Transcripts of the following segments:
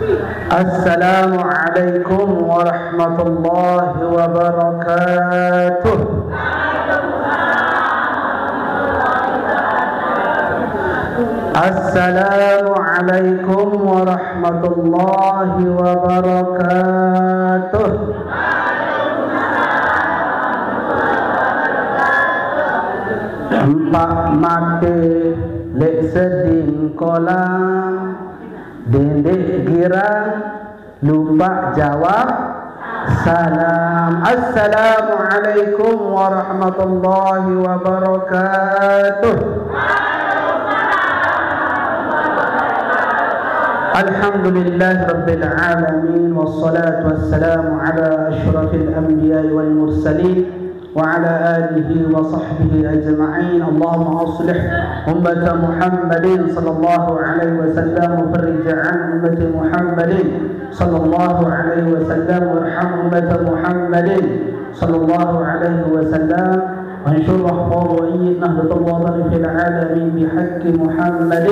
السلام عليكم ورحمة الله وبركاته السلام عليكم ورحمة الله وبركاته Empat mati lek seding kolam Dendek girang lupa jawab Salam Assalamualaikum warahmatullahi wabarakatuh الحمد لله رب العالمين والصلاة والسلام على أشرف الأنبياء والمرسلين وعلى آله وصحبه أجمعين. اللهم أصلح أمة محمد صلى الله عليه وسلم وفرج عن أمة محمد صلى الله عليه وسلم وارحم أمة محمد صلى الله عليه وسلم. وانشر وإيد نهضة الوطن في العالمين بحق محمد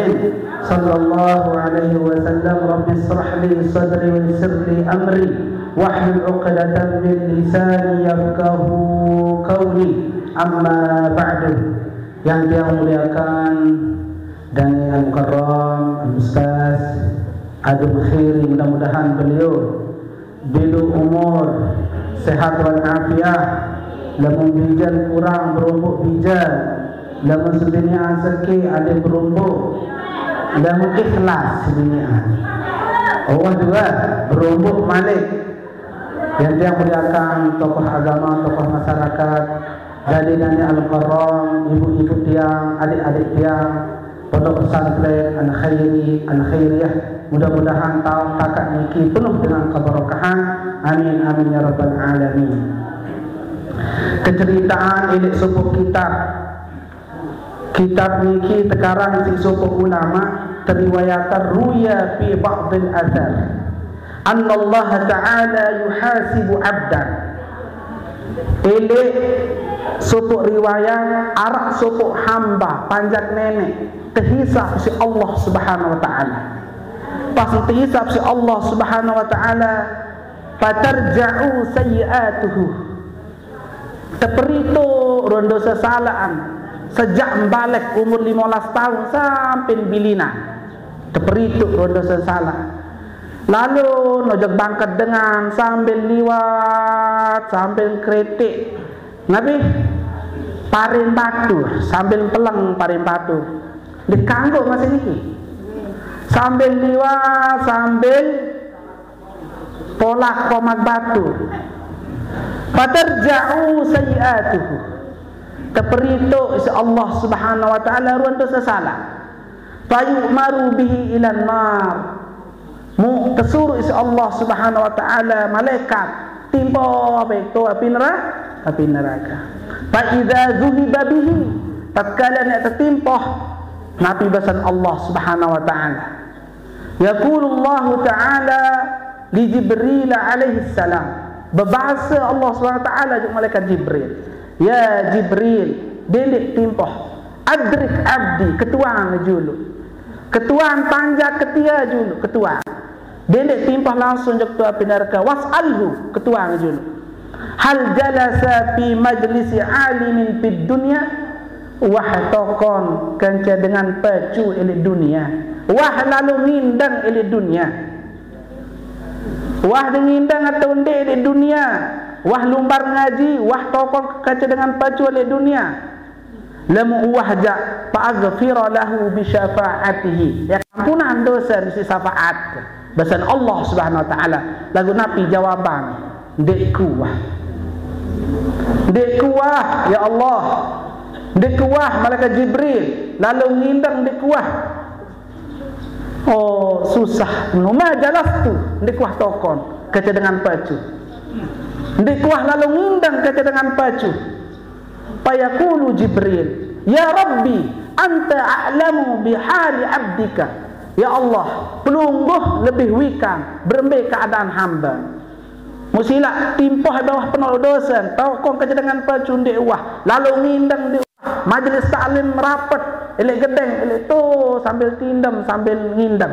صلى الله عليه وسلم. رب اشرح لي صدري ويسر لي أمري. واحلل عقدة من لساني يفقه قولي أما بعد yang dia muliakan dan yang karam Ustaz Adul Khairi mudah-mudahan beliau bilu umur sehat wal afiah lamun bijan kurang berumpuk bijan lamun sedunia sakit ada berumpuk lamun ikhlas sedunia Allah juga berumpuk malik yang dia muliakan tokoh agama, tokoh masyarakat jadi nani al-karam, ibu-ibu tiang, adik-adik tiang pondok pesantren, anak khairi, anak khairiyah mudah-mudahan tahun kakak niki penuh dengan keberkahan. Amin amin ya rabbal alamin. Keceritaan ini sebuah kitab kitab niki tekarang si sebuah ulama teriwayatkan ruya fi ba'dil athar anna Allah Ta'ala yuhasibu abdan. Ini sebuah riwayat arak sebuah hamba panjat nenek. Terhisap si Allah Subhanahu Wa Ta'ala. Pas terhisap si Allah Subhanahu Wa Ta'ala fatarja'u sayyi'atuhu Teperito rondo sesalaan. Sejak balik umur 15 tahun sampai bilina. Teperito rondo sesalaan. Lalu nojak bangkat dengan sambil liwat sambil kritik. Nabi parin batu sambil pelang parin batu. Dikangguk masih ini. Sambil liwat sambil polak komat batu. Fatarja'u sayi'atuhu Terperito isi Allah subhanahu wa ta'ala Ruan dosa salah Fayu'maru bihi ilan mar Mu tersuruh isi Allah subhanahu wa ta'ala Malaikat. Timpa apa itu? Api neraka Api neraka. Fa'idha zuhiba bihi Tatkala nak tertimpa Nabi basan Allah subhanahu wa ta'ala. Yaqulullahu ta'ala Li Jibril alaihi salam. Berbahasa Allah SWT juga malaikat Jibril. Ya Jibril delik timpah adrik abdi ketuaan julu. Ketuaan tanja ketia julu delik timpah langsung je ketua pinarka was'alhu ketuaan julu hal jalasa fi majlisi alimin fid dunya wah tokon kanca dengan pacu ili dunia. Wah lalu ngindang ili dunia. Wah dengindang atau ndek di dunia. Wah lumbar ngaji Wah tokoh kaca dengan pacu di dunia. Lemu wahja Fa'aghfira lahu bisyafa'atihi Ya kampunan dosa di syafaat Basan Allah subhanahu wa ta'ala. Lagu Nabi jawaban Ndek kuah. Ndek kuah Ya Allah. Ndek kuah malaikat Jibril. Lalu ngindang ndek kuah. Oh susah. Numa jalas tu. Ndik kuah tokon Kata dengan pacu. Ndik kuah lalu ngindang Kata dengan pacu. Payakulu Jibril Ya Rabbi Anta a'lamu bihari abdika Ya Allah Pelungguh lebih wikan Berembik keadaan hamba. Musilah timpah bawah penuh dosa Tokon kata dengan pacu Ndik kuah Lalu ngindang ndik Majlis taklim rapat Elek gedeng Elek tu Sambil tindam Sambil ngindam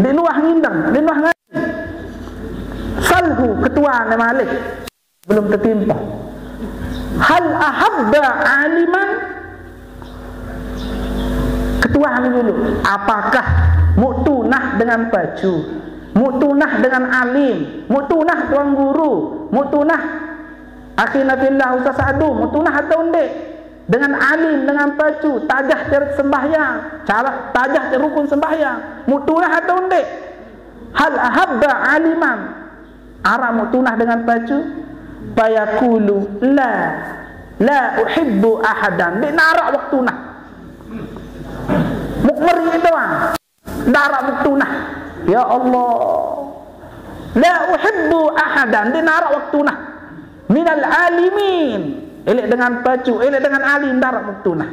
Di luar nuah ngindang di nuah ngaji. Salhu ketua ni malik. Belum tertimpa hal ahabba aliman ketua ni dulu. Apakah muktunah dengan baju? Muktunah dengan alim? Muktunah tuan guru? Muktunah akhirnya billah ustaz adu muktunah atau enggak dengan alim dengan baju tajah ter sembahyang. Cara tajah ter rukun sembahyang. Muktunah atau enggak hal ahabba aliman. Ara muktunah dengan baju? Bayakulu la. La uhibbu ahadan. Di narak waktu nah mukmeri itu ah narak waktu nah ya Allah. La uhibbu ahadan. Di narak waktu nah minal alimin. Elek dengan baju elek dengan alim narak waktu nah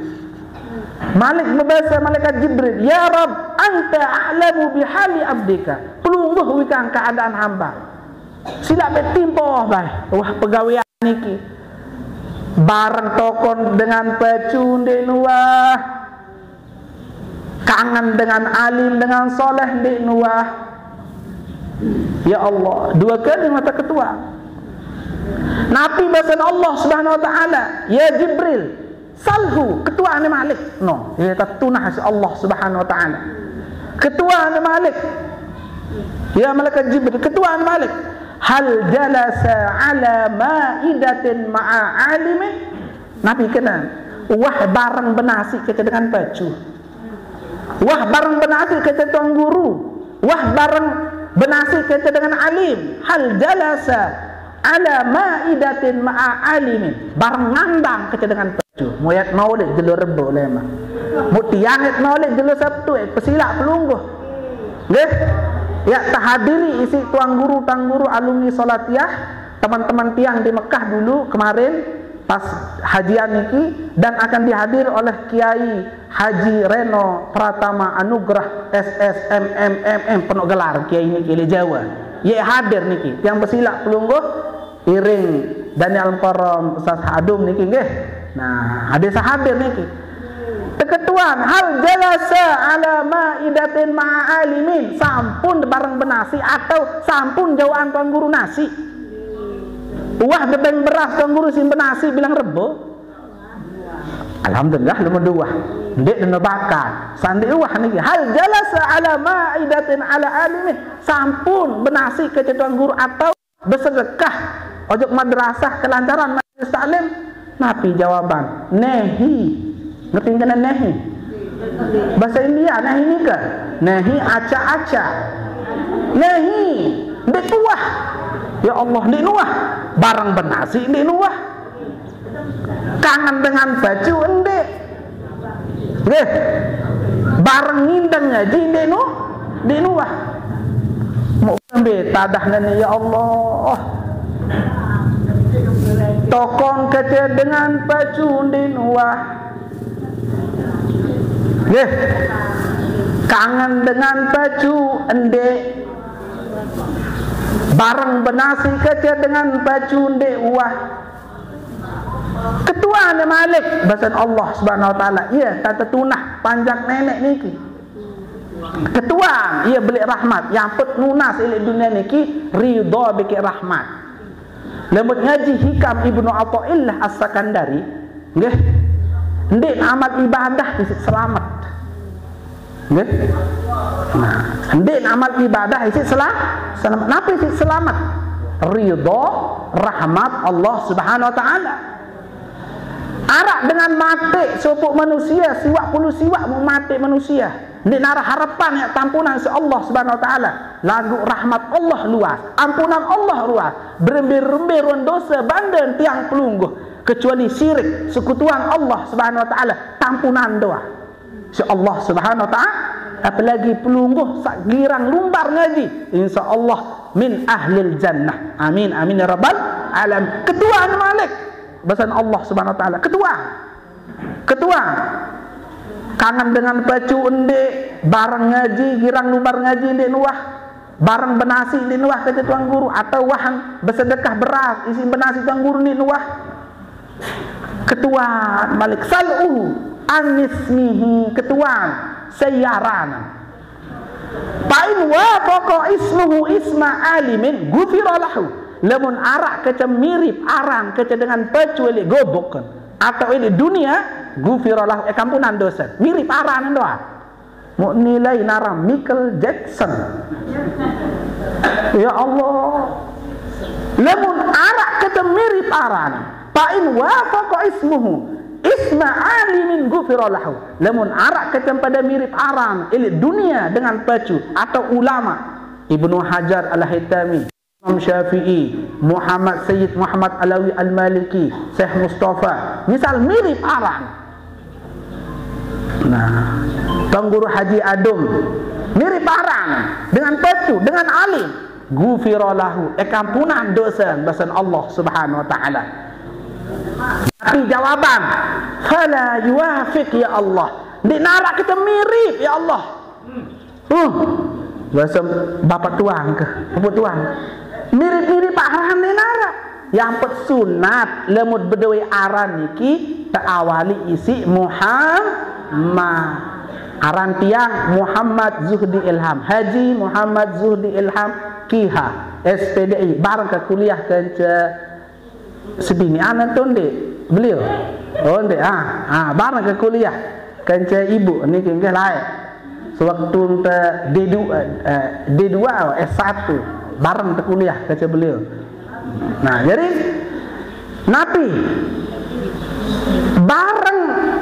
Malik membaca malaikat Jibril Ya Rab Anta a'lamu bihali abdika. Pelungguh wikan keadaan hamba. Sila betimpo bah Wah pegawai niki Bareng tokon dengan di luar Kangen dengan alim dengan soleh di luar Ya Allah Dua kali mata ketua. Nabi bahasa Allah subhanahu wa ta'ala Ya Jibril salhu ketua ni malik. No dia kata tunah si Allah subhanahu wa ta'ala. Ketua ni malik. Ya malaikat jibril ketua ni malik. Hal jalasa ala ma'idatin ma'a alimin nabi kena wah barang benasi kita dengan baju wah barang benasi kita tuan guru wah barang benasi kita dengan alim hal jalasa ala ma'idatin ma'a alimin barang ngandang kita dengan Tu, moyat maulid jelo rebo lema. Mu tianget maulid jelo Sabtu eh pesilak pelungguh. Nggih? Ya tahadiri isi tuang guru tuang guru alumni salatiah teman-teman tiang di Mekah dulu kemarin pas hajian niki dan akan dihadir oleh Kiai Haji Reno Pratama Anugrah SSMMMM penuh gelar Kiai niki di Jawa. Ye hadir niki yang bersilak pelungguh iring Daniel Karam Ustaz Hadum niki nggih. Nah, ada sahabat ni ke? Keketuan hal jalasa ala ma'idatin ma'alimin sampun barang benasi atau sampun tuan guru nasi. Wah bebeng beras tuan guru sim benasi bilang rebo. Alhamdulillah lumur dua. Dek dan bakar. Sandi wah ni. Hal jalasa ala ma'idatin ala alimin sampun benasi ke tuan guru atau bersedekah. Ojok madrasah kelancaran majlis taklim. Nabi jawaban. Nehi. Ngerti kena nehi? Bahasa India nehi ni ke? Nehi aca-aca Nehi. Dek tuah Ya Allah Dek nuah Barang benasi Dek nuah Kangen dengan baju Dek Dek Barang ngindang ngaji Dek nuah Dek nuah Mau ambil tadah ni Ya Allah. Tokong kata dengan baju din wah Nggih. Kangen dengan baju endek. Barang benasi kata dengan baju endek wah. Ketua ni Malik bahasa Allah Subhanahu Wa Taala. Ya, kata tunah panjang nenek niki. Ketua, ia beli rahmat. Yang put nunas ilik dunia niki ridha biki rahmat. Lembut ngaji hikam Ibnu Athaillah As-Sakandari, nggih. Ndik amal ibadah isi selamat. Nggih. Nah, ndik amal ibadah isi selamat. Selamat. Napa isi selamat? Ridha rahmat Allah Subhanahu wa taala. Arak dengan mati sepuk manusia, siwak puluh siwak mau mati manusia. Ini nara harapan ya tampunan si Allah subhanahu wa ta'ala. Lagu rahmat Allah luas. Ampunan Allah luas. Berembir-rembir dosa bandan tiang pelungguh. Kecuali syirik. Sekutuan Allah subhanahu wa ta'ala. Tampunan doa. Si Allah subhanahu wa ta'ala. Apalagi pelungguh sak girang lumbar ngaji. Insya Allah min ahlil jannah. Amin. Amin ya rabbal alam. Ketua Malik. Bahasan Allah subhanahu wa ta'ala. Ketua. Ketua kangen dengan baju endek barang ngaji girang lumbar ngaji endek nuah barang benasi endek nuah kata tuan guru atau wahan bersedekah beras isi benasi tuan guru endek nuah ketuan malik saluhu anismihi ketuan sayaran Pain wafaqa ismuhu isma alimin gufira lahu. Lamun arak kecam mirip arang kecam dengan pecu ele gobok atau ini dunia gufira lahu e kampunan dosa. Mirip arang doa. Mau nilai naram Michael Jackson. Ya Allah. Lamun arak kecam mirip arang. Pain wafaqa ismuhu Isma alimin gufira lahu. Lamun arak kata pada mirip arang elit dunia dengan pacu atau ulama Ibnu Hajar Al-Haytami, Imam Syafi'i, Muhammad Sayyid Muhammad Alawi Al-Maliki, Syekh Mustafa. Misal mirip arang. Nah, Tangguru Haji Adum mirip arang dengan pacu, dengan alim. Gufira lahu. Ekampunan dosa bahasa Allah Subhanahu wa taala. Tapi jawaban Fala yuafiq ya Allah. Di narak kita mirip ya Allah. Uh, Bahasa bapak tuan ke? Bapak tuan Mirip-mirip Pak Haram di narak. Yang sunat. Lemut berdua aran niki Tak awali isi Muhammad. Aran tiang Muhammad Zuhdi Ilham. Haji Muhammad Zuhdi Ilham Kiha SPDI Barang ke kuliah kencah Sebini anak tu beliau. Oh ndek ah ah barang ke kuliah. Kanca ibu ni ke ke lain. Sewaktu te D2 eh, D2 S1 barang ke kuliah kanca beliau. Nah jadi nabi barang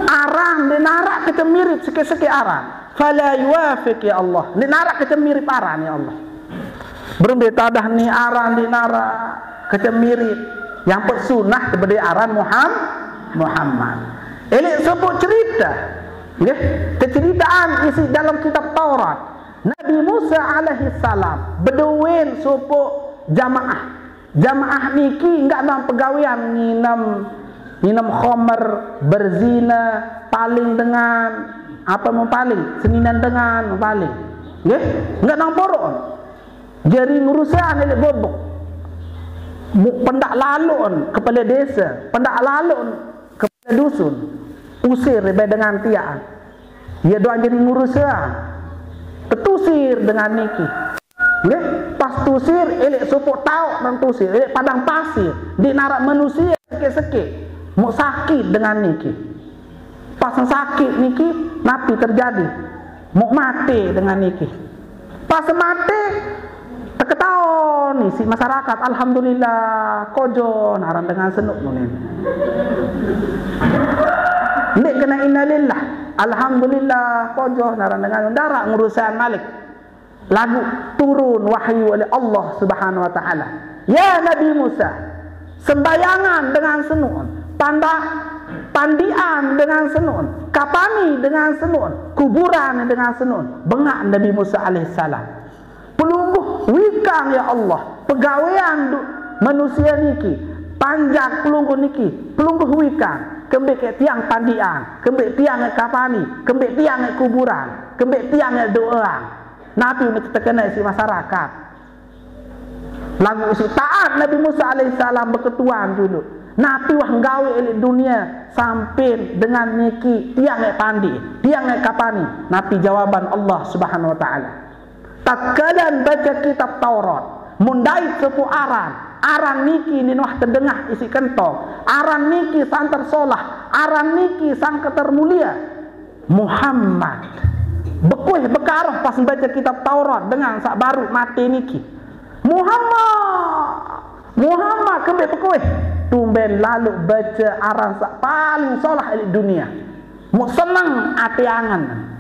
arang di narak kita mirip sikit-sikit arang. Fala yuafiq ya Allah. Di narak kita mirip arang ya Allah. Belum ditadah ni arang di narak kita mirip yang bersunah kepada aran Muhammad Muhammad. Ini sebut cerita. Okay? keceritaan isi dalam kitab Taurat. Nabi Musa alaihi salam berduin supo jamaah. Jamaah niki enggak dalam pegawaian nginam nginam khomer berzina paling dengan apa mau paling seninan dengan paling. Okay? enggak dalam porok jadi ngurusan ini bobok pendak lalun kepala desa, pendak lalun kepala dusun, usir lebih dengan tiaan. Ia doa jadi ngurusan, ketusir dengan niki. Ya, pas tusir, elek supuk tahu dan tusir, elek padang pasir, di narak manusia sekit-sekit, mau sakit dengan niki. Pas sakit niki, napi terjadi, mau mati dengan niki. Pas mati, Terketahuan si masyarakat. Alhamdulillah kojo naran dengan senuk ni. Nek kena innalillah. Alhamdulillah kojo naran dengan darak ngurusan malik. Lagu turun wahyu oleh Allah Subhanahu wa taala. Ya Nabi Musa sembayangan dengan senuk, tanda pandian dengan senun, kapani dengan senun, kuburan dengan senun. Bengak Nabi Musa alaihissalam pelungguh wikang ya Allah. Pegawaian manusia niki panjang pelungguh niki pelungguh wikang. Kembek ke tiang pandian kembek tiang ke kapani kembek tiang ke kuburan kembek tiang ke doa nabi ini terkena si masyarakat. Lagu si taat Nabi Musa alaihissalam berketuan dulu. Nabi wah gawe elik dunia sampai dengan niki tiang ke pandi tiang ke kapani. Nabi jawaban Allah subhanahu wa ta'ala Takkalan baca kitab Taurat. Mundai sepu aran. Aran niki ni nuh terdengah isi kentong. Aran niki sang tersolah Aran niki sang ketermulia Muhammad. Bekuih bekarah pas baca kitab Taurat Dengan sak baru mati niki. Muhammad. Muhammad kembali bekuih. Tumben lalu baca aran sak paling solah di dunia. Mu senang hati angan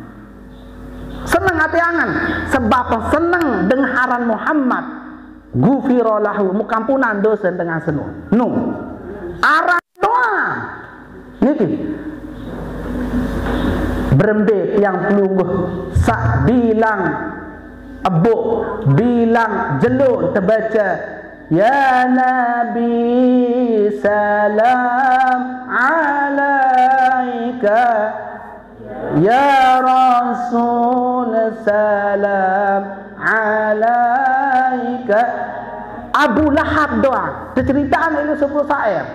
senang hati angan. Sebab senang dengaran Muhammad. Gufiro lahu mukampunan dosa dengan senuh nu. Arah doa. Niki berembet yang pelungguh sak bilang abu bilang jeluk terbaca Ya Nabi salam alaika. Ya Rasul salam alaika Abu Lahab doa Cerita ini sebuah syair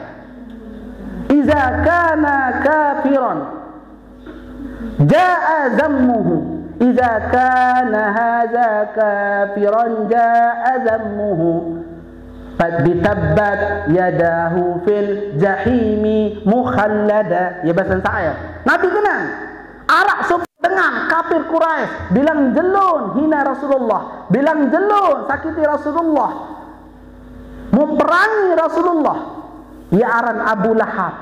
Iza kana kafiran Ja'a zammuhu idza kana hadza kafiran jaa dhammuhu Fabitabbat yadahu fil jahimi mukhallada. Ya bahasa saya. Nabi kenal. Arak dengan kafir Quraisy bilang jelun hina Rasulullah, bilang jelun sakiti Rasulullah. Memperangi Rasulullah. Ya aran Abu Lahab.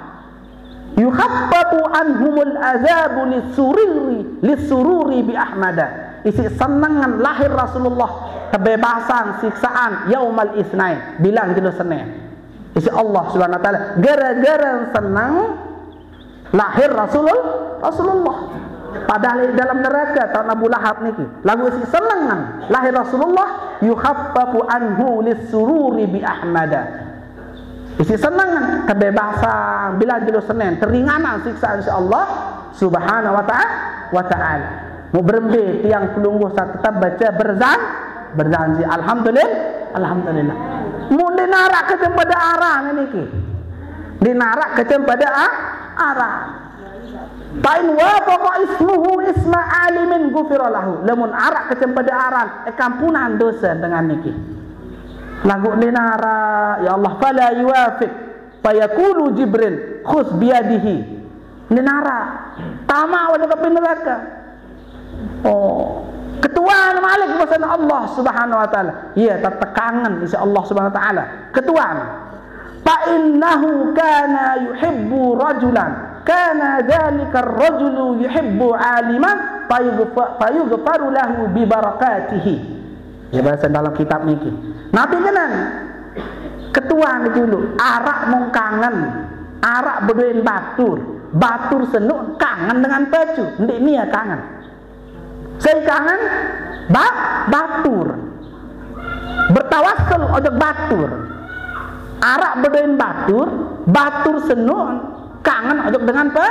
Yuhabbabu anhumul azabu lisururi lisururi bi Ahmada. Isi senangan lahir Rasulullah kebebasan siksaan yaumal isnain bilang jenuh senin isi Allah subhanahu wa ta'ala gara-gara senang lahir Rasulullah Rasulullah padahal dalam neraka tahun Abu Lahab niki. Lagu isi senangan lahir Rasulullah yuhaffafu anhu lisururi bi ahmada. Isi senangan kebebasan bilang jenuh senin teringanan siksaan Allah subhanahu wa ta'ala wa ta'ala. Mau berembe tiang pelungguh saat tetap baca berzan berjanji alhamdulillah alhamdulillah. Mu dinarak ke pada arah ini ki dinarak ke pada arah Pain wa pokok ismuhu isma alimin gufira lahu. Lamun arak ke pada arah e kampunan dosa dengan niki. Lagu dinara ya Allah fala yuwafiq fayaqulu Jibril khus biyadihi. Dinara tama wajah ke neraka. Oh, Ketua Malik pesan Allah Subhanahu wa taala. Ya, tertekangan insya Allah Subhanahu wa taala. Ketua. Fa innahu kana yuhibbu rajulan kana dzalika ar-rajulu yuhibbu aliman fayughfaru lahu bi barakatihi. Ya bahasa dalam kitab niki. Nabi kenan ketua ni dulu. Arak mung kangen. Arak berduin batur. Batur senuk kangen dengan pecu. Ndik ni ya kangen. Saya kangen? Ba batur. Bertawassul ojek batur. Arak berdoin batur, batur senun kangen ojek dengan pe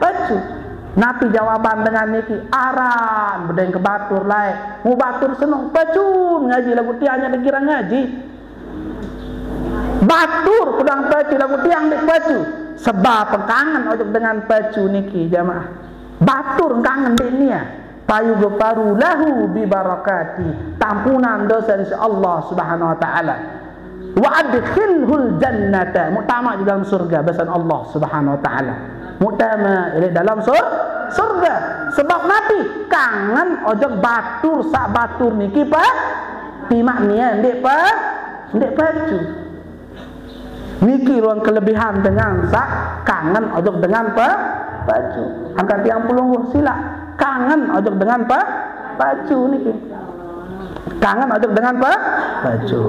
pecu. Nabi jawaban dengan niki aran berdoin ke batur lain. Mu batur senung pecu ngaji lagu tiangnya dikira ngaji. Batur kudang pecu lagu tiang di pecu. Sebab kangen ojek dengan pecu niki jamaah. Batur kangen di niya payu geparu lahu bi barakati tampunan dosa Allah subhanahu wa ta'ala wa adkhilhul jannata mutama di dalam surga besan Allah subhanahu wa ta'ala. Mutama di dalam sur surga. Sebab nabi kangen ojok batur sak batur niki pa timak niya ndek pa ndek pacu niki ruang kelebihan dengan sak kangen ojok dengan pa baju angkat tiang puluh sila kangen ojok dengan apa? Baju niki. Kangen ojok dengan apa? Baju.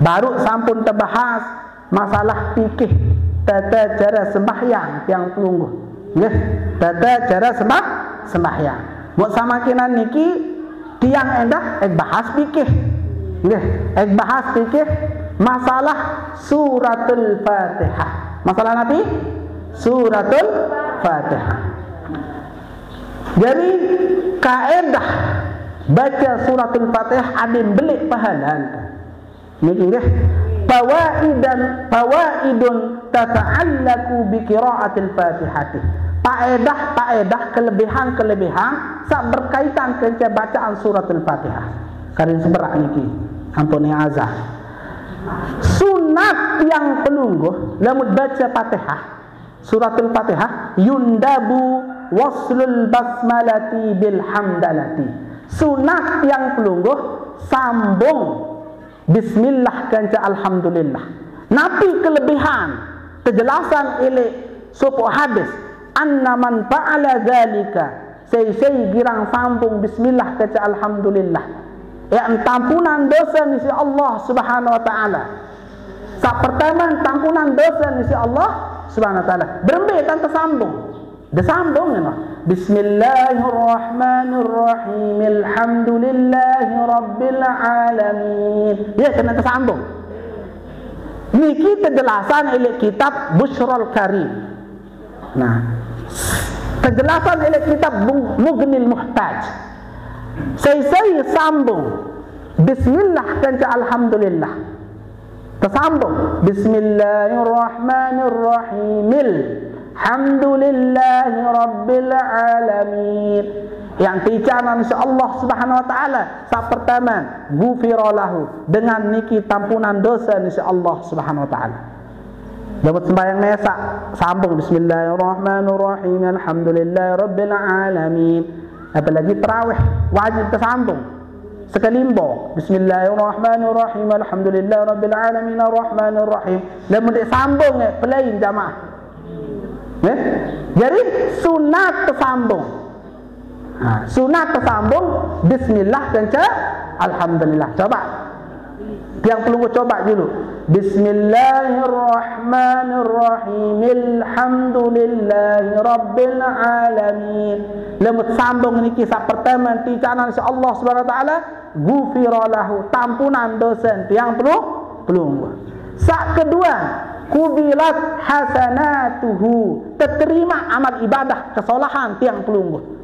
Baru sampun terbahas masalah fikih tata cara sembahyang yang pelunggu. Nggih, tata cara sembah sembahyang. Buat sama kinan niki tiang endah ek bahas fikih. Nggih, ek bahas fikih masalah suratul Fatihah. Masalah Nabi suratul Fatihah. Jadi kaedah baca surat Al-Fatihah ada belik pahala. Ini dia. Fawaidan fawaidun tata'allaku bi qira'atil Fatihah. Faedah faedah kelebihan kelebihan sak berkaitan dengan bacaan surat Al-Fatihah. Karin seberak niki. Ampun ya azah. Sunat yang pelungguh lamut baca Fatihah. Surat Al-Fatihah yundabu waslul basmalati bil hamdalati sunat yang pelungguh sambung. Bismillah kanca alhamdulillah. Nabi kelebihan kejelasan ini suku hadis. Anna man fa'ala dhalika say-say girang sambung bismillah kanca alhamdulillah. Ya tampunan dosa nisi Allah subhanahu wa ta'ala. Sa pertama tampunan dosa nisi Allah subhanahu wa ta'ala. Berembe tanpa sambung. Dah sambung ni Bismillahirrahmanirrahim. Alhamdulillahirabbil alamin. Ya kena tersambung. Ni kita jelasan oleh kitab Bushrul Karim. Nah, kejelasan oleh kitab Mughnil Muhtaj. Saya saya sambung. Bismillah dan alhamdulillah. Tersambung. Bismillahirrahmanirrahim. Alhamdulillah Rabbil Alamin. Yang dicanan insya Allah Subhanahu wa taala sa pertama ghufira lahu. Dengan niki tampunan dosa insya Allah Subhanahu wa taala. Dapat sembahyang mesak sambung. Bismillahirrahmanirrahim. Alhamdulillahirabbil alamin. Apalagi tarawih wajib tersambung. Sekalimbo bismillahirrahmanirrahim. Alhamdulillahirabbil alamin. Arrahmanirrahim lamun disambung eh pelain jamaah Ya? Jadi sunat tersambung. Ha, sunat tersambung bismillah dan ca alhamdulillah. Coba. Yang perlu coba dulu. Bismillahirrahmanirrahim. Alhamdulillahirabbil alamin. Lemut sambung ni kisah pertama ti cana Allah Subhanahu taala ghufira lahu tampunan dosa yang perlu perlu. Sak kedua, kubilat hasanatuhu. Terterima amal ibadah kesalahan tiang pelungguh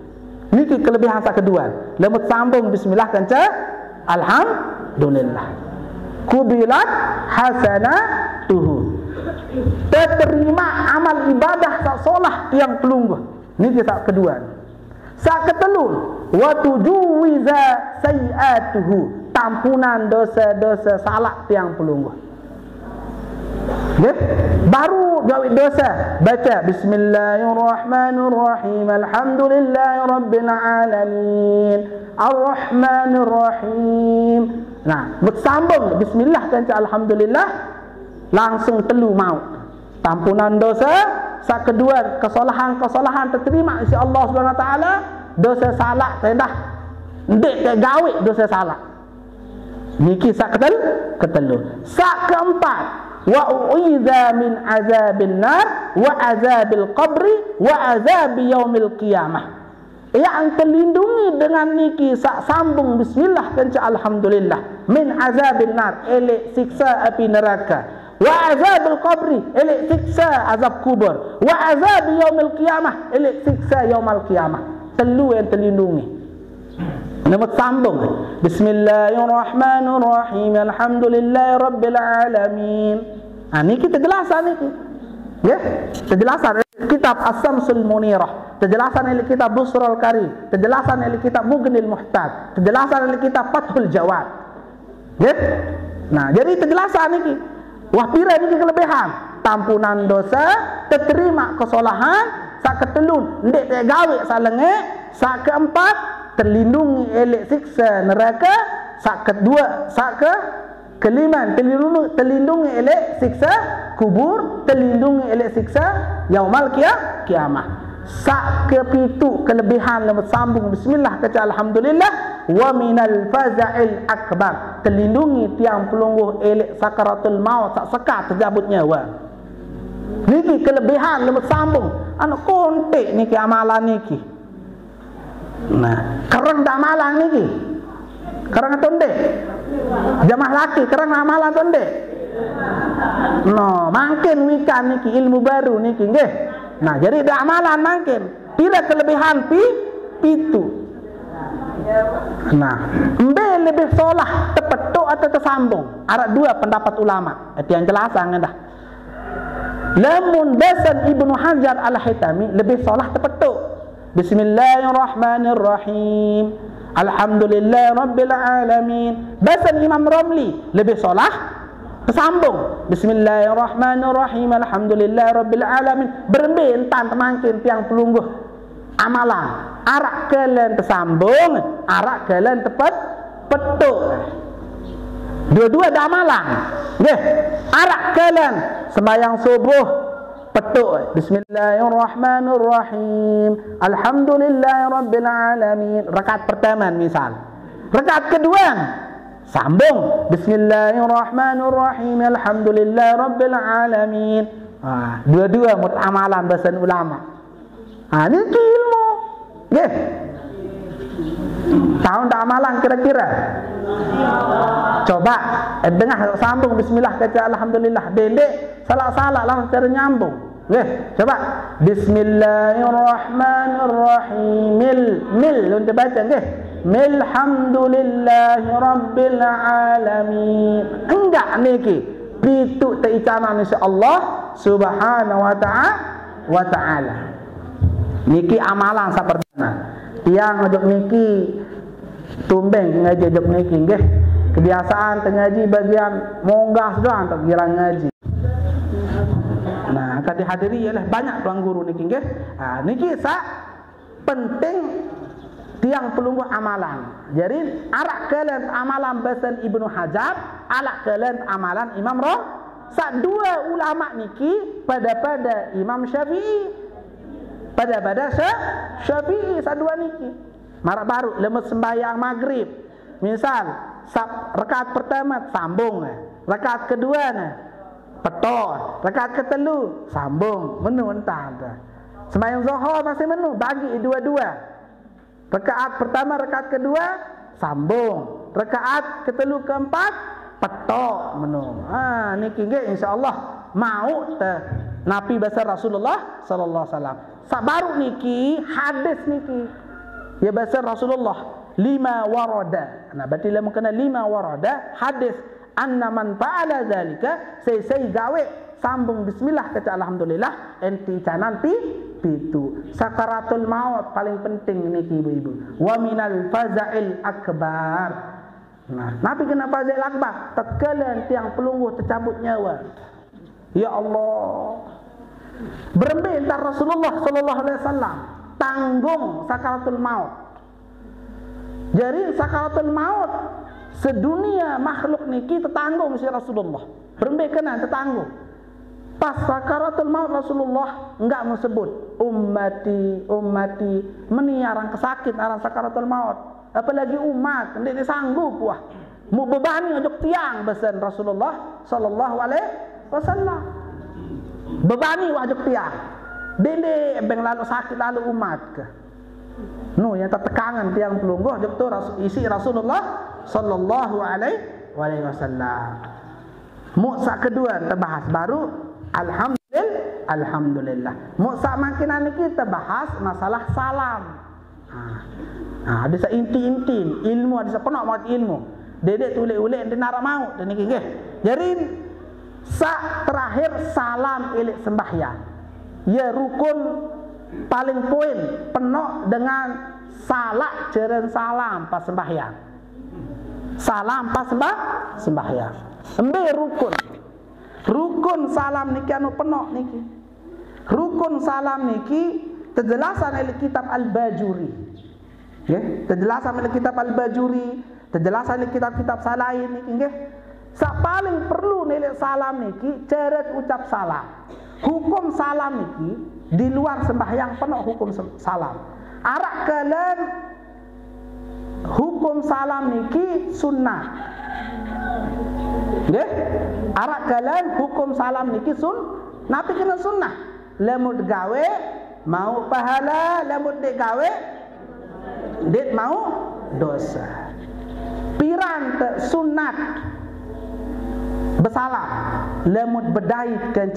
ini kelebihan sa kedua lemut sambung bismillah kan ca alhamdulillah. Kubilat hasanatuhu. Terterima amal ibadah sa solah tiang pelungguh ini sa kedua sa ketelu wa tujuwiza sayiatuhu. Tampunan dosa-dosa salah tiang pelungguh Okay? Baru gawe dosa. Baca Bismillahirrahmanirrahim. Alhamdulillahirabbil alamin Arrahmanirrahim. Nah, bersambung. Bismillah kan? Alhamdulillah. Langsung telu mau Tampunan dosa. Saat kedua Kesalahan-kesalahan terterima Isi Allah SWT Dosa salah Saya dah Ndek ke gawe dosa salah Niki sak ketel Ketelu Sak keempat wa uidza min azabil nar wa azabil qabri wa azab yaumil qiyamah. Yang terlindungi dengan niki sak sambung bismillah dan alhamdulillah. Min azabil nar elek siksa api neraka. Wa azabil qabri elek siksa azab kubur. Wa azab yaumil qiyamah elek siksa yaumil qiyamah. Telu yang terlindungi Nama sambung. Bismillahirrahmanirrahim. Alhamdulillahirrabbilalamin ha, Ini kita jelasan ini Ya, terjelasan kitab As-Samsul Munirah, terjelasan oleh kitab Busrul Kari, terjelasan oleh kitab Mughnil Muhtad, terjelasan oleh kitab Fathul Jawad. Ya? Nah, jadi terjelasan ini. Wah, pira ini kelebihan? Tampunan dosa, terterima kesalahan, sak ketelun, ndek gawe salenge, sak keempat, terlindungi elek siksa neraka sak kedua sak ke kelima terlindungi terlindungi elek siksa kubur terlindungi elek siksa yaumul kiamah. Sak kepitu kelebihan yang bersambung bismillah kata alhamdulillah wa minal faza'il akbar. Terlindungi tiang pelungguh elek sakaratul maut sak sekat terjabut nyawa niki kelebihan yang bersambung. Anak kontek niki amalan niki Nah, kerang dah malang ni. Kerang tonde. Jamaah laki kerang dah malang tonde. No, makin wikan ni ilmu baru ni ki nggih. Nah, jadi dah malang makin. Bila kelebihan pi pitu. Nah, mbe lebih solah tepetuk atau tersambung. Ada dua pendapat ulama. Itu yang jelas dah. Lamun basan Ibnu Hajar Al-Haytami lebih solah tepetuk. Bismillahirrahmanirrahim. Alhamdulillah Rabbil Alamin. Bahasa Imam Ramli lebih solah tersambung. Bismillahirrahmanirrahim. Alhamdulillah Rabbil Alamin. Berembe entan temangkin tiang pelungguh amalan. Arak kalian tersambung, arak kalian tepat petuk. Dua-dua dah amalan. Nggih. Arak kalian sembahyang subuh petuk Bismillahirrahmanirrahim. Alhamdulillahirabbil alamin. Rakaat pertama misal. Rakaat kedua sambung. Bismillahirrahmanirrahim. Alhamdulillahirabbil alamin. Ha dua-dua mutamalan bahasa ulama. Ha ini ilmu. Nggih Tahu tak amalan kira-kira? Coba. Eh, dengar sambung. Bismillah kata alhamdulillah. Dendek salah-salah lah cara nyambung. Okey, coba bismillahirrahmanirrahim. Mil mil untuk baca okey. Milhamdulillahi rabbil alamin. Enggak niki. Pitu teicana insya-Allah subhanahu wa ta'ala wa ta'ala. Niki amalan seperti mana? tiang ajak niki tumbeng ngaji ajak niki nggih kebiasaan tengaji bagian monggah doang tak kira ngaji kata hadiri ialah banyak tuan guru niki nggih ha niki sa penting tiang pelungguh amalan jadi arak kalian amalan basan Ibnu Hajar arak kalian amalan Imam Roh Sa dua ulama niki pada pada Imam Syafi'i pada pada Syafi'i sadua niki. Marak baru lemes sembahyang maghrib. Misal sab, rakaat pertama sambung eh. Rakaat kedua ne petor. Rakaat ketelu sambung. Menu entah entah. Sembahyang zuhur masih menu bagi dua-dua. Rakaat pertama, rakaat kedua sambung. Rakaat ketelu keempat petok menu. Ha niki nggih insyaallah mau te Nabi bahasa Rasulullah sallallahu alaihi wasallam. Sabaru niki hadis niki. Ya bahasa Rasulullah lima warada. Nah berarti lama kena lima warada hadis anna man fa'ala zalika say say gawe sambung bismillah kata alhamdulillah enti canan pi pitu. Sakaratul maut paling penting niki ibu-ibu. Wa minal faza'il akbar. Nah nabi kena faza'il akbar. Tatkala tiang pelunggu tercabut nyawa. Ya Allah. Berembik entar Rasulullah sallallahu alaihi wasallam tanggung sakaratul maut. Jadi sakaratul maut sedunia makhluk niki tertanggung si Rasulullah. Berembik kena tertanggung. Pas sakaratul maut Rasulullah enggak sebut ummati ummati meniarang kesakit arang sakaratul maut. Apalagi umat ndak sanggup wah. Mu bebani untuk tiang besan Rasulullah sallallahu alaihi wasallam. Bebani wajib tiang. Dele beng lalu sakit lalu umat ke. No yang tertekangan tiang pelungguh jep tu isi Rasulullah sallallahu alaihi wasallam. Muksa kedua terbahas baru alhamdulillah alhamdulillah. Muksa makinan kita bahas masalah salam. Ha. Ha, ada inti-inti ilmu ada sa penak mat ilmu. Dedek tulik-ulik di nara mau dan niki nggih. Jadi Sa terakhir salam ilik sembahyang. Ya rukun paling poin penuh dengan salat jeren salam pas sembahyang. Salam pas sembah sembahyang. Embe rukun. Rukun salam niki anu penuh niki. Rukun salam niki terjelasan oleh kitab Al-Bajuri. Ya, terjelasan oleh kitab Al-Bajuri, terjelasan oleh kitab-kitab salain niki nggih. Sak paling perlu nilai salam niki cara ucap salam. Hukum salam niki di luar sembahyang penuh hukum salam. Arak kalian hukum salam niki sunnah. Nggih? Arak kalian hukum salam niki sun nabi kena sunnah. Lemut gawe mau pahala, lemut dek gawe dek mau dosa. Piran te sunat bersalam lemut berdait kan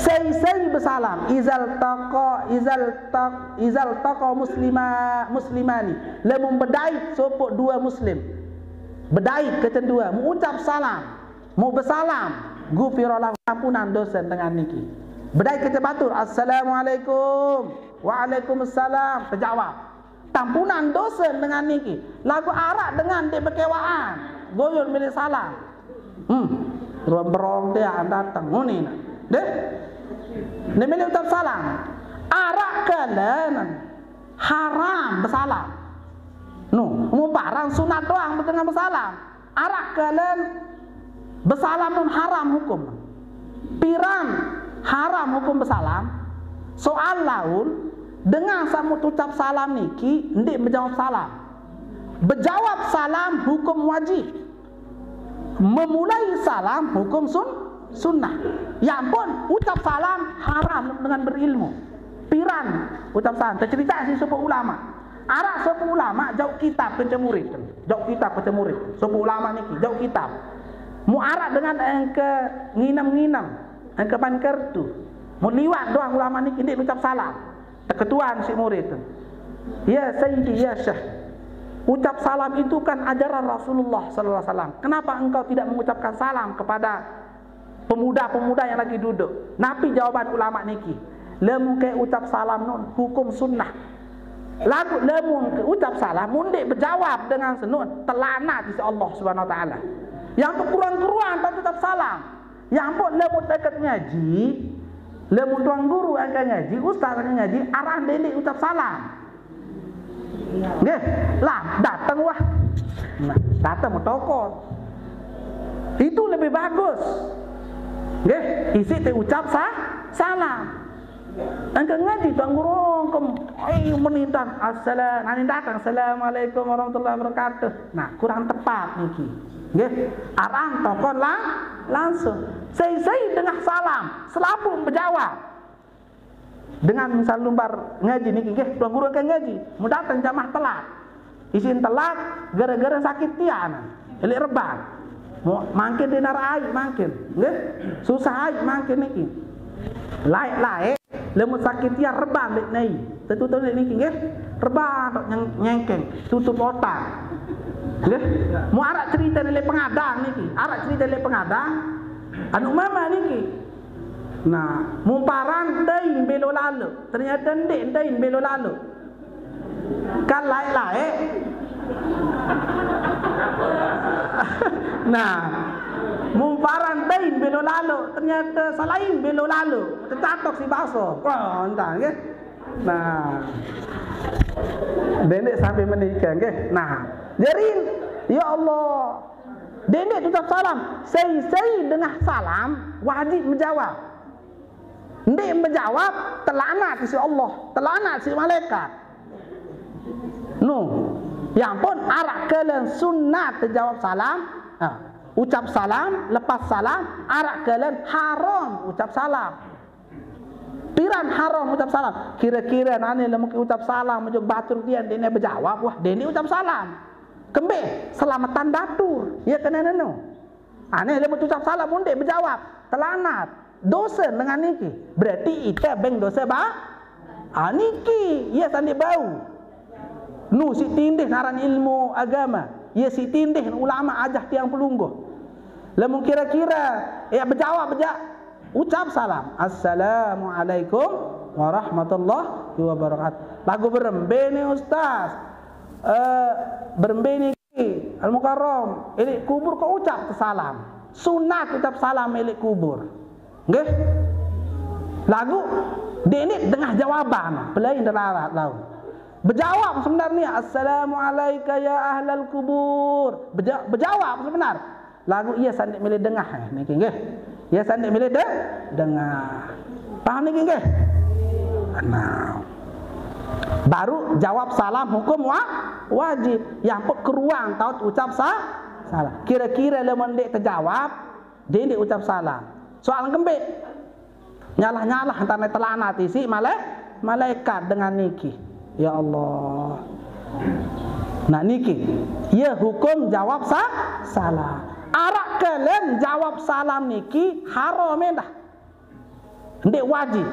say say bersalam. Izal taqa izal taq izal taqa muslima muslimani. Lemut berdait sopok dua muslim. Berdait kecen dua mengucap salam. Mau bersalam. Gufiralah ampunan dosa dengan niki. Berdait kecen batur assalamualaikum. Waalaikumsalam. Terjawab. Tampunan dosa dengan niki. Lagu arak dengan dia berkewaan. Goyur milik salam. Hmm. Berong dia datang. Ni nak. Deh. Ni milik ucap salam. Arak kalian haram bersalam. Nu, mu barang sunat doang dengan bersalam. Arak kalian bersalam pun haram hukum. Piran haram hukum bersalam. Soal laun dengan samu ucap salam niki ndik menjawab salam. Berjawab salam hukum wajib memulai salam hukum sun sunnah. Ya ampun, ucap salam haram dengan berilmu. Piran ucap salam. Tercerita si sepuh ulama. Arak sepuh ulama jauh kitab pencemurid. Jauh kitab pencemurid. Sepuh ulama ni jauh kitab. Mu arak dengan engke nginam-nginam. Engke pan kertu. Mu liwat doang ulama ni dia ucap salam. Ketuaan si murid. Ya Sayyidi ya Syekh. Ucap salam itu kan ajaran Rasulullah sallallahu alaihi wasallam. Kenapa engkau tidak mengucapkan salam kepada pemuda-pemuda yang lagi duduk? Nabi jawaban ulama niki. Lemu ke ucap salam nun hukum sunnah. lagu lemun ke ucap salam mundik berjawab dengan senun telanat di Allah Subhanahu taala yang tu kurang-kurang tak ucap salam yang pun lemun dekat ngaji lemun tuan guru akan ngaji ustaz akan ngaji arah delik ucap salam Nggih, lah datang wah. Nah, datang toko. Itu lebih bagus. Nggih, isi te ucap sah salam. Angka ngaji tuan guru kem ai menintang assalam nani datang assalamualaikum warahmatullahi wabarakatuh. Nah, kurang tepat niki. Nggih, arang tokon lang langsung. Saya-saya dengar salam, selapu berjawab. Dengan misal lumbar ngaji niki nggih, tuan guru akan ngaji, mau datang telat. Isin telat gara-gara sakit tian. Elik rebah. Mau mangkin dinar air mangkin. Nggih, susah air mangkin niki. Laik-laik Lemut sakit dia rebah lek nai. Tertutup lek niki nggih. Rebah tok nyeng nyengkeng, tutup otak. Nggih. Mu arak cerita lek pengadang niki. Arak cerita lek pengadang. Anu mama niki. Nah, mumparan dain belo lalu. Ternyata ndek dain belo lalu. Kan laik-laik. nah, Mumparan dain belo lalu ternyata salain belo lalu tercatok si bakso. Wah, entah ke? Nah. Dendek sampai menikah ke? Nah, jadi ya Allah. Dendek tetap salam. Saya saya dengar salam wajib menjawab. Ndek menjawab terlanat si Allah, terlanat si malaikat. No. Yang pun arak kalian sunat terjawab salam. Ha ucap salam, lepas salam, arak kalian haram ucap salam. Piran haram ucap salam. Kira-kira nani lemu ucap salam macam batur dia dia berjawab, wah dia ucap salam. Kembe selamatan datur. Ya kena neno. Ane lemu ucap salam pun dia berjawab. Telanat. Dosa dengan niki. Berarti kita beng dosa ba? Aniki, ah, ya sandi bau. Nu si tindih naran ilmu agama. Ya si tindih ulama ajah tiang pelungguh. Lamun kira-kira ya berjawab berjak ucap salam. Assalamualaikum warahmatullahi wabarakatuh. Lagu berembe ni ustaz. Uh, berembe ni Al-Mukarram. Ini kubur kau ucap salam. Sunat ucap salam milik kubur. Nggih? Lagu dia ini tengah jawaban. Pelain derarat lalu. Berjawab sebenarnya Assalamualaikum ya ahlal kubur Berja Berjawab sebenar Lagu ia sandik milih dengar eh, ni. Ia sandik milih de dengar. Faham ni nggih? Nah. Baru jawab salam hukum wa wajib. Yang pun keruang tahu ucap sa salam. Kira-kira lemon dek terjawab, dia dek ucap salam. Soal kembik. Nyalah-nyalah antara telana tisi malaikat malaikat dengan niki. Ya Allah. Nah niki, ya hukum jawab sa salah. Arak kalian jawab salam niki haram dah. Ndik wajib.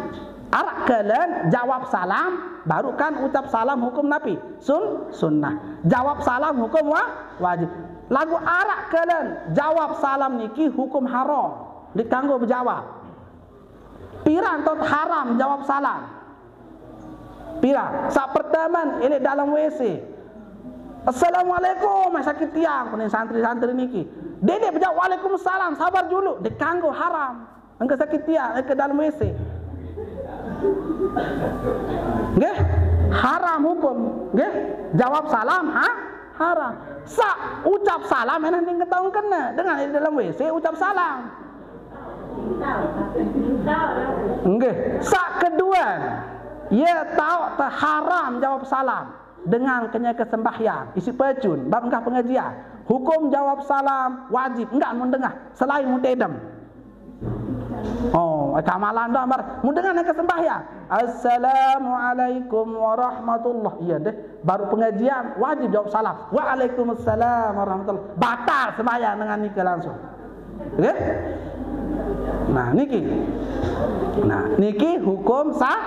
Arak kalian jawab salam baru kan ucap salam hukum Nabi. Sun sunnah. Jawab salam hukum wa wajib. Lagu arak kalian jawab salam niki hukum haram. Ditangguh berjawab. Piran tot haram jawab salam. Pira, saat pertama ini dalam WC. Assalamualaikum, masa tiang punya santri-santri niki. Dede berjawab Waalaikumsalam, sabar dulu. Dekanggo haram. Engkau sakit tiang ke dalam WC. Nggih? Haram hukum. Nggih? Jawab salam, ha? Haram. Sa ucap salam enak ning ketahuan kena dengan di dalam WC ucap salam. Nggih. Sa kedua, ia tahu tak haram jawab salam dengan kenyai kesembahyang isi pecun bab pengajian. Hukum jawab salam wajib enggak mendengar selain mutedam oh kamalan dah bar mendengar nak kesembahyang. Assalamualaikum warahmatullahi iya deh baru pengajian wajib jawab salam. Waalaikumsalam warahmatullahi batal sembahyang dengan nikah langsung. Okay? nah niki. Nah niki hukum sah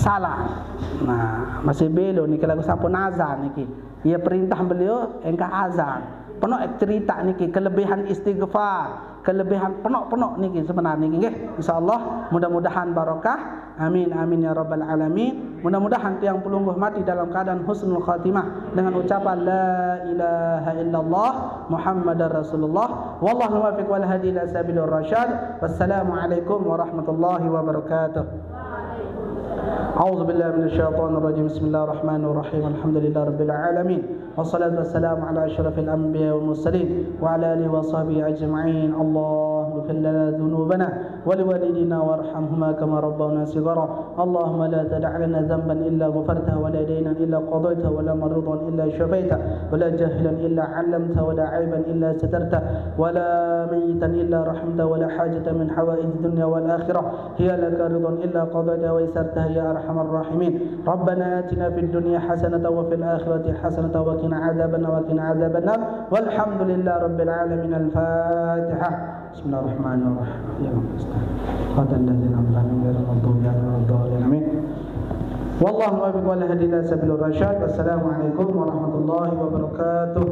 salah. Nah, masih belo ni kalau sampun azan niki. Ia perintah beliau engkau azan. penuh cerita niki kelebihan istighfar kelebihan penuh-penuh niki sebenarnya niki nggih insyaallah mudah-mudahan barokah. Amin amin ya rabbal alamin. Mudah-mudahan tiang pelungguh mati dalam keadaan husnul khatimah dengan ucapan la ilaha illallah muhammadar rasulullah. Wallahu muwaffiq wal hadi ila sabilir rasyad. Wassalamu alaikum warahmatullahi wabarakatuh أعوذ بالله من الشيطان الرجيم بسم الله الرحمن الرحيم الحمد لله رب العالمين والصلاة والسلام على أشرف الأنبياء والمرسلين وعلى آله وصحبه أجمعين اللهم اغفر لنا ذنوبنا ولوالدينا وارحمهما كما ربونا صغارا. اللهم لا تدع لنا ذنبا إلا غفرته ولا دينا إلا قضيته ولا مريضا إلا شفيته ولا جاهلا إلا علمته ولا عيبا إلا سترته ولا ميتا إلا رحمته ولا حاجة من حوائج الدنيا والآخرة. هي لك رضا إلا قضيتها ويسرتها يا أرحم الراحمين. ربنا آتنا في الدنيا حسنة وفي الآخرة حسنة وقنا عذابنا وقنا عذاب النار. والحمد لله رب العالمين. الفاتحة. بسم الله الرحمن الرحيم. هذا الذين أنعمت غير المغضوب عليهم ولا الضالين آمين والله موفق ولا هدي إلى سبيل الرشاد والسلام عليكم ورحمة الله وبركاته